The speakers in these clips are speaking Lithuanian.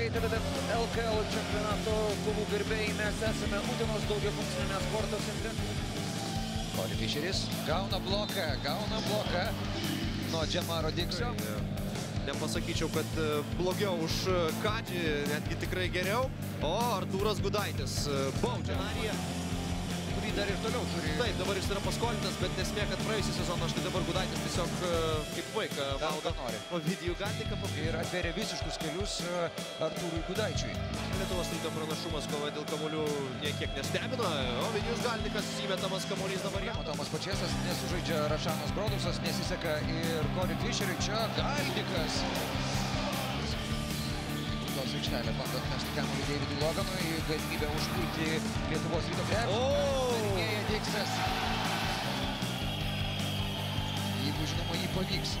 klaipėda lkl čempionato kovų gerbėjai mes esame utenos daugiafunkciniame sporto centre Kori Fischeris gauna bloką, gauna bloką nuo Džemaro Dikso. Nepasakyčiau, kad e, blogiau už e, Kadžį, netgi tikrai geriau. O Artūras Gudaitis e, baudžia. Kurį dar ir toliau turi Taip, dabar jis yra paskolintas, bet nesmė, kad praėjusią sezoną štai dabar Gudaitis tiesiog e, kaip vaiką valgo nori. Ovidijų Galdiką. ir atvėrė visiškus kelius e, Artūrui Gudaičiui. Lietuvos ryto pranašumas kova dėl kamolių niekiek nestebina. Ovidijus Galdikas įmetamas kamolys dabar jam. Tomas Pačiasas nesužaidžia Rašanas Brodusas, nesiseka ir Kori Fischeriui. Čia Galdikas. Tos aikštelė bando atmesti kamuolį Davidui Loganui. Galimybę užpulti Lietuvos ryto krepšį. Diksas. Jeigu žinoma jį pavyks.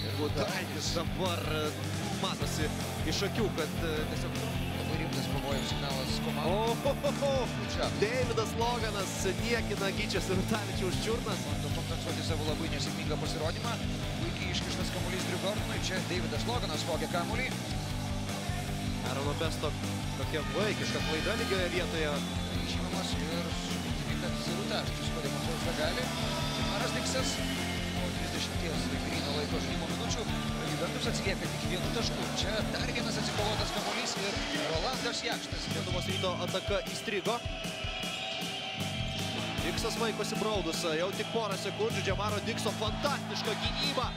Ir Gudaitis dabar e, matosi iš akių, kad e, tiesiog... Labai rimtas pavojų signalas O, Deividas Loganas niekina Gyčias ir Tavičiaus čiurnas. Bando kompensuoti savo labai nesėkmingą pasirodymą. Puikiai iškištas kamuolys Drigornui. Čia Davidas Loganas vogia kamuolį. Arono Besto tokia vaikiška klaida lygioje vietoje. Išimamas ir tikimybė, kad Zirutavičius pademonstruos ką gali. Maras Diksas po 30 gryno laiko žaidimo minučių. Juventus atsilieka tik vienu tašku. Čia dar vienas Rolandas Jakštas. Lietuvos ryto ataka įstrigo. Diksas vaikosi braudusą, jau tik porą sekundžių. Džemaro Dikso fantastiška gynyba.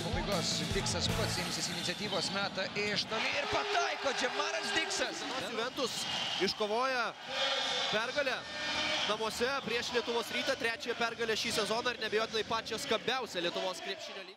Pabaigos Diksas pats imsis iniciatyvos metą iš toli ir pataiko Džemaras Diksas. Juventus iškovoja pergalę namuose prieš Lietuvos rytą. Trečiąją pergalę šį sezoną ir nebejotinai pačią skambiausią Lietuvos krepšinio lygą.